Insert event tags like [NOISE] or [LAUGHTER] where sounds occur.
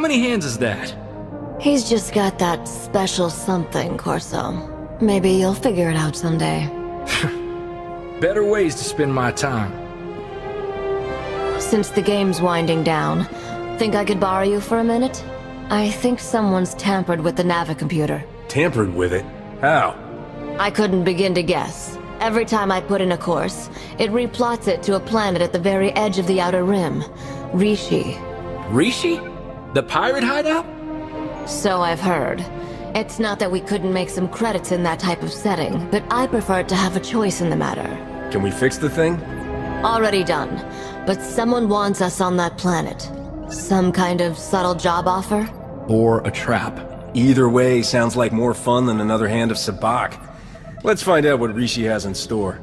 many hands is that? He's just got that special something, Corso. Maybe you'll figure it out someday. [LAUGHS] Better ways to spend my time. Since the game's winding down, think I could borrow you for a minute? I think someone's tampered with the navicomputer. Tampered with it? How? I couldn't begin to guess. Every time I put in a course, it replots it to a planet at the very edge of the Outer Rim. Rishi. Rishi? The pirate hideout? So I've heard. It's not that we couldn't make some credits in that type of setting, but I prefer to have a choice in the matter. Can we fix the thing? Already done. But someone wants us on that planet. Some kind of subtle job offer? Or a trap. Either way sounds like more fun than another hand of sabacc. Let's find out what Rishi has in store.